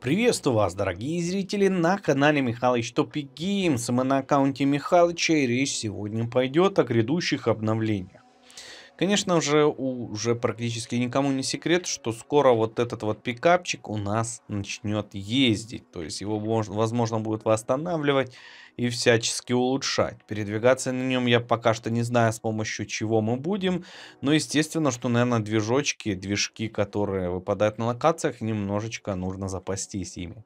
Приветствую вас, дорогие зрители, на канале Михалыч Топик Геймс. Мы на аккаунте Михалыча и речь сегодня пойдет о грядущих обновлениях. Конечно же, уже практически никому не секрет, что скоро вот этот вот пикапчик у нас начнет ездить. То есть его возможно будет восстанавливать и всячески улучшать. Передвигаться на нем я пока что не знаю, с помощью чего мы будем. Но естественно, что, наверное, движочки, движки, которые выпадают на локациях, немножечко нужно запастись ими.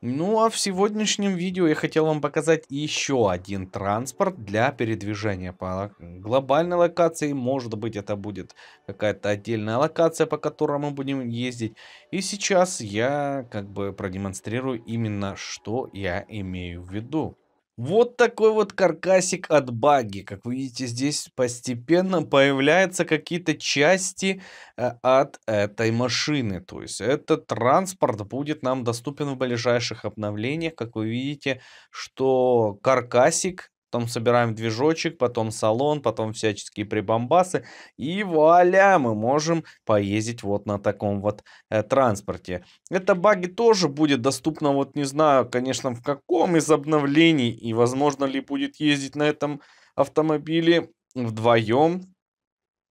Ну а в сегодняшнем видео я хотел вам показать еще один транспорт для передвижения по глобальной локации. Может быть это будет какая-то отдельная локация, по которой мы будем ездить. И сейчас я как бы продемонстрирую именно что я имею в виду. Вот такой вот каркасик от баги. Как вы видите, здесь постепенно появляются какие-то части э, от этой машины. То есть этот транспорт будет нам доступен в ближайших обновлениях. Как вы видите, что каркасик Потом собираем движочек, потом салон, потом всяческие прибамбасы. И вуаля, мы можем поездить вот на таком вот э, транспорте. Это баги тоже будет доступно, вот не знаю, конечно, в каком из обновлений. И возможно ли будет ездить на этом автомобиле вдвоем.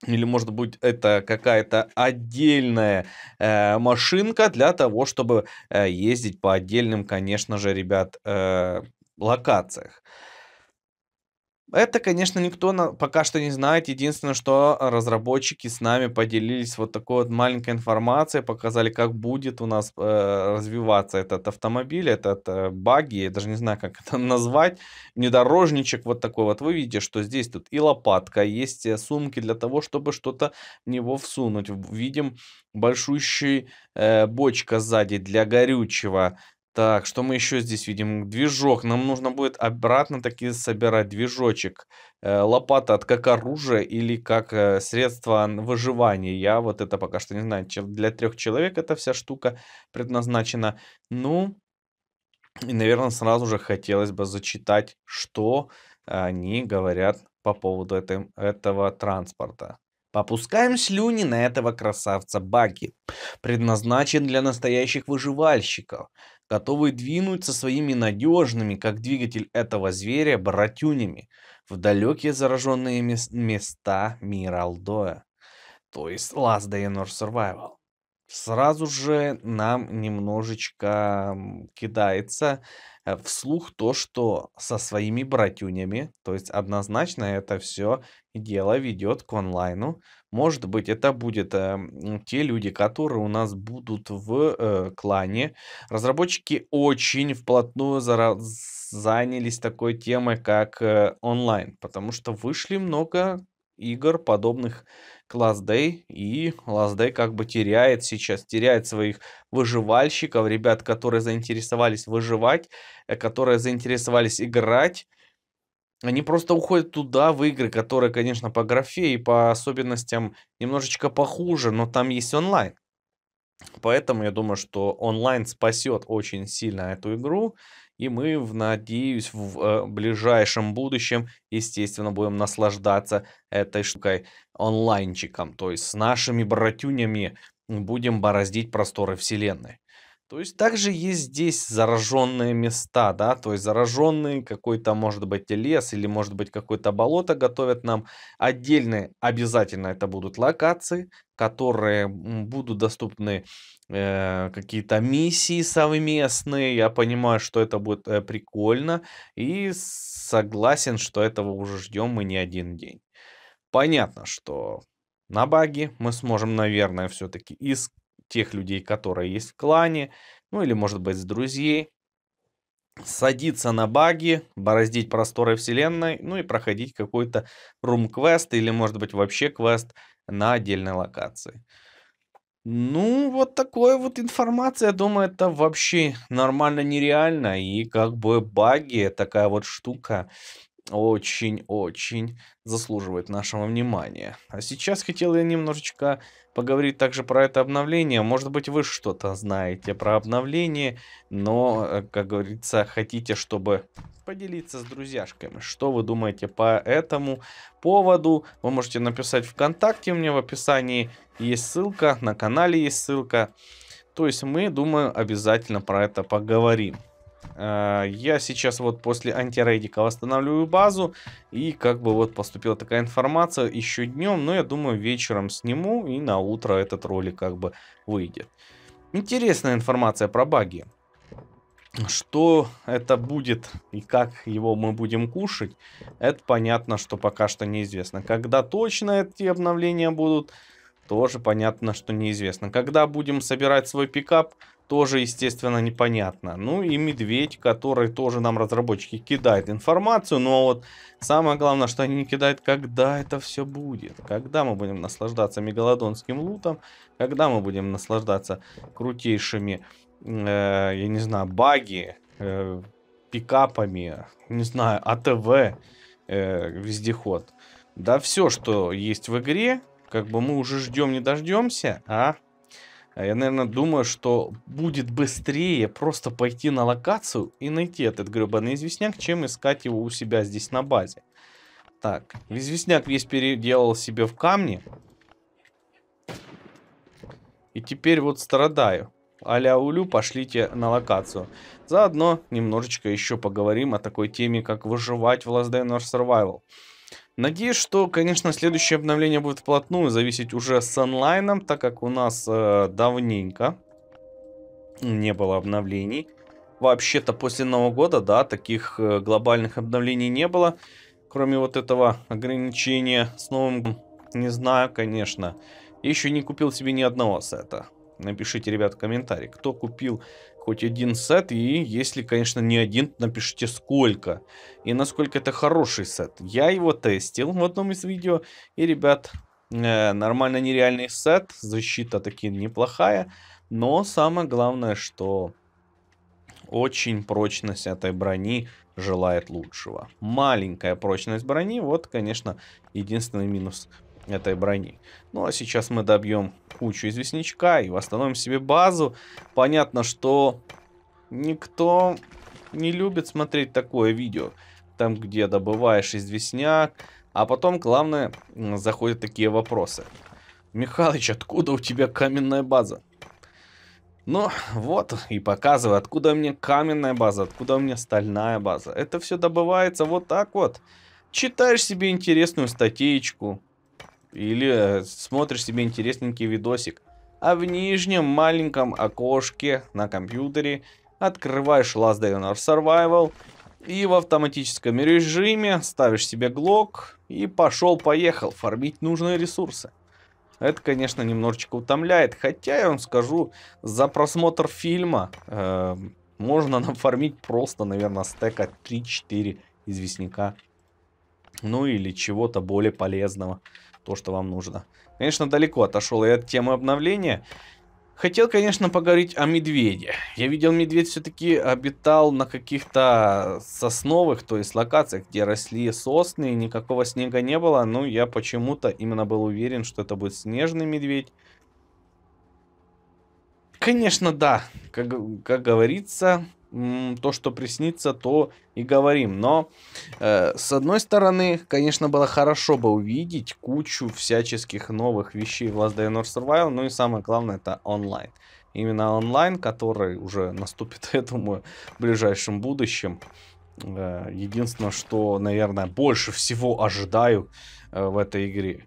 Или может быть это какая-то отдельная э, машинка для того, чтобы э, ездить по отдельным, конечно же, ребят, э, локациях. Это, конечно, никто на пока что не знает. Единственное, что разработчики с нами поделились вот такой вот маленькой информацией, показали, как будет у нас э, развиваться этот автомобиль, этот э, багги, я даже не знаю, как это назвать, внедорожничек вот такой вот. Вы видите, что здесь тут и лопатка, есть э, сумки для того, чтобы что-то в него всунуть. Видим большущий э, бочка сзади для горючего. Так, что мы еще здесь видим? Движок. Нам нужно будет обратно таки собирать движочек. Э, лопата от как оружие или как э, средство выживания. Я вот это пока что не знаю. Для трех человек эта вся штука предназначена. Ну, и, наверное, сразу же хотелось бы зачитать, что они говорят по поводу этой, этого транспорта. Попускаем слюни на этого красавца Баги. Предназначен для настоящих выживальщиков готовый двинуть со своими надежными, как двигатель этого зверя, братюнями в далекие зараженные мес места мира Алдоя. То есть Last Day North Survival. Сразу же нам немножечко кидается вслух то, что со своими братюнями, то есть однозначно это все дело ведет к онлайну, может быть, это будет э, те люди, которые у нас будут в э, клане. Разработчики очень вплотную зара- занялись такой темой, как э, онлайн, потому что вышли много игр, подобных Last Day, и Day как бы теряет сейчас, теряет своих выживальщиков, ребят, которые заинтересовались выживать, э, которые заинтересовались играть, они просто уходят туда, в игры, которые, конечно, по графе и по особенностям немножечко похуже, но там есть онлайн. Поэтому я думаю, что онлайн спасет очень сильно эту игру. И мы, надеюсь, в э, ближайшем будущем, естественно, будем наслаждаться этой штукой онлайнчиком. То есть с нашими братюнями будем бороздить просторы вселенной. То есть также есть здесь зараженные места, да, то есть зараженный какой-то, может быть, лес или, может быть, какое-то болото готовят нам. Отдельные обязательно это будут локации, которые будут доступны э, какие-то миссии совместные. Я понимаю, что это будет э, прикольно и согласен, что этого уже ждем мы не один день. Понятно, что на баге мы сможем, наверное, все-таки из тех людей, которые есть в клане, ну или может быть с друзей, садиться на баги, бороздить просторы вселенной, ну и проходить какой-то рум-квест или может быть вообще квест на отдельной локации. Ну, вот такая вот информация, я думаю, это вообще нормально нереально. И как бы баги, такая вот штука, очень-очень заслуживает нашего внимания. А сейчас хотел я немножечко поговорить также про это обновление. Может быть, вы что-то знаете про обновление, но, э, как говорится, хотите, чтобы поделиться с друзьяшками. Что вы думаете по этому поводу? Вы можете написать ВКонтакте, у меня в описании есть ссылка, на канале есть ссылка. То есть мы, думаю, обязательно про это поговорим. Э, я сейчас вот после антирейдика восстанавливаю базу. И как бы вот поступила такая информация еще днем. Но я думаю вечером сниму и на утро этот ролик как бы выйдет. Интересная информация про баги. Что это будет и как его мы будем кушать, это понятно, что пока что неизвестно. Когда точно эти обновления будут, тоже понятно, что неизвестно. Когда будем собирать свой пикап, тоже, естественно, непонятно. Ну и медведь, который тоже нам разработчики кидает информацию, но вот самое главное, что они не кидают, когда это все будет. Когда мы будем наслаждаться мегалодонским лутом, когда мы будем наслаждаться крутейшими, э, я не знаю, баги, э, пикапами, не знаю, АТВ, э, вездеход. Да все, что есть в игре, как бы мы уже ждем не дождемся, а я, наверное, думаю, что будет быстрее просто пойти на локацию и найти этот гребаный известняк, чем искать его у себя здесь на базе. Так, известняк весь переделал себе в камни. И теперь вот страдаю. Аля Улю, пошлите на локацию. Заодно немножечко еще поговорим о такой теме, как выживать в Last Day Survival. Надеюсь, что, конечно, следующее обновление будет вплотную зависеть уже с онлайном, так как у нас э, давненько не было обновлений. Вообще-то после Нового года, да, таких э, глобальных обновлений не было. Кроме вот этого ограничения с новым, не знаю, конечно. еще не купил себе ни одного сета. Напишите, ребят, в комментарии, кто купил хоть один сет, и если, конечно, не один, напишите сколько. И насколько это хороший сет. Я его тестил в одном из видео, и, ребят, э, нормально нереальный сет, защита таки неплохая, но самое главное, что очень прочность этой брони желает лучшего. Маленькая прочность брони, вот, конечно, единственный минус этой брони. Ну а сейчас мы добьем кучу известнячка и восстановим себе базу. Понятно, что никто не любит смотреть такое видео. Там, где добываешь известняк, а потом, главное, заходят такие вопросы. Михалыч, откуда у тебя каменная база? Ну, вот и показываю, откуда у меня каменная база, откуда у меня стальная база. Это все добывается вот так вот. Читаешь себе интересную статейку, или э, смотришь себе интересненький видосик. А в нижнем маленьком окошке на компьютере открываешь Last Day on Earth Survival и в автоматическом режиме ставишь себе глок и пошел-поехал фармить нужные ресурсы. Это, конечно, немножечко утомляет, хотя я вам скажу, за просмотр фильма э, можно нафармить просто, наверное, стека 3-4 известняка. Ну или чего-то более полезного то, что вам нужно. Конечно, далеко отошел я от темы обновления. Хотел, конечно, поговорить о медведе. Я видел, медведь все-таки обитал на каких-то сосновых, то есть локациях, где росли сосны, никакого снега не было. Но я почему-то именно был уверен, что это будет снежный медведь. Конечно, да. Как, как говорится, то, что приснится, то и говорим. Но, э, с одной стороны, конечно, было хорошо бы увидеть кучу всяческих новых вещей в Last Day North Survival. Ну и самое главное, это онлайн. Именно онлайн, который уже наступит, я думаю, в ближайшем будущем. Э, единственное, что, наверное, больше всего ожидаю э, в этой игре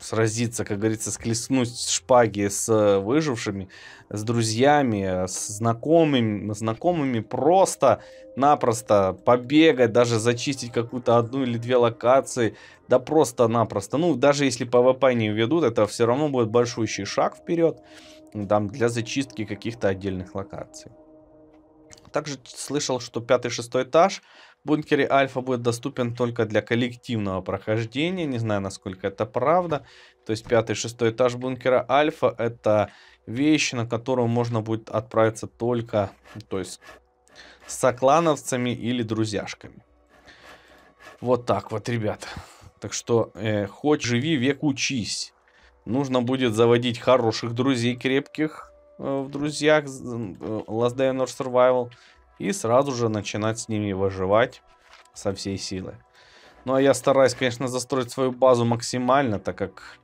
сразиться, как говорится, склеснуть шпаги с э, выжившими, с друзьями, с знакомыми, знакомыми просто-напросто побегать, даже зачистить какую-то одну или две локации, да просто-напросто. Ну, даже если PvP не введут, это все равно будет большущий шаг вперед, там, для зачистки каких-то отдельных локаций. Также слышал, что пятый-шестой этаж бункере Альфа будет доступен только для коллективного прохождения. Не знаю, насколько это правда. То есть пятый, шестой этаж бункера Альфа это вещь, на которую можно будет отправиться только, то есть с соклановцами или друзьяшками. Вот так вот, ребят. Так что, э, хоть живи, век учись. Нужно будет заводить хороших друзей крепких э, в друзьях э, Last Day on Earth Survival и сразу же начинать с ними выживать со всей силы. Ну а я стараюсь, конечно, застроить свою базу максимально, так как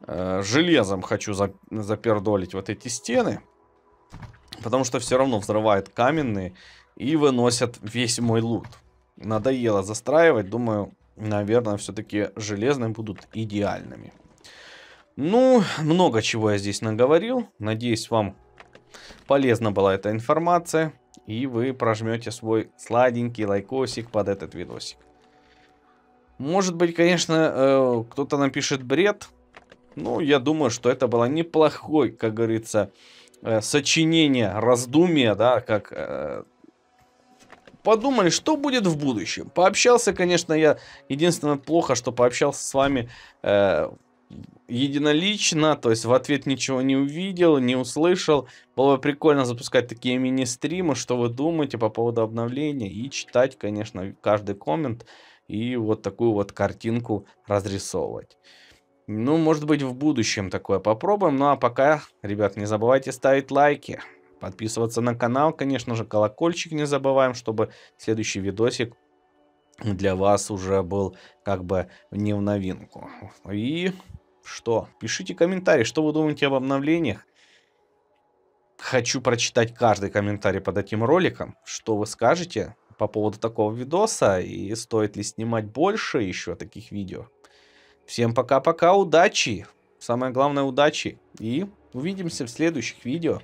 э, железом хочу за, запердолить вот эти стены. Потому что все равно взрывают каменные и выносят весь мой лут. Надоело застраивать, думаю, наверное, все-таки железные будут идеальными. Ну, много чего я здесь наговорил. Надеюсь, вам полезна была эта информация. И вы прожмете свой сладенький лайкосик под этот видосик. Может быть, конечно, э, кто-то напишет бред. Ну, я думаю, что это было неплохой, как говорится, э, сочинение, раздумие, да, как э, подумали, что будет в будущем. Пообщался, конечно, я единственное плохо, что пообщался с вами единолично, то есть в ответ ничего не увидел, не услышал. Было бы прикольно запускать такие мини-стримы, что вы думаете по поводу обновления, и читать, конечно, каждый коммент, и вот такую вот картинку разрисовывать. Ну, может быть, в будущем такое попробуем. Ну, а пока, ребят, не забывайте ставить лайки, подписываться на канал, конечно же, колокольчик не забываем, чтобы следующий видосик для вас уже был как бы не в новинку. И что? Пишите комментарии, что вы думаете об обновлениях. Хочу прочитать каждый комментарий под этим роликом. Что вы скажете по поводу такого видоса и стоит ли снимать больше еще таких видео. Всем пока-пока, удачи! Самое главное, удачи! И увидимся в следующих видео.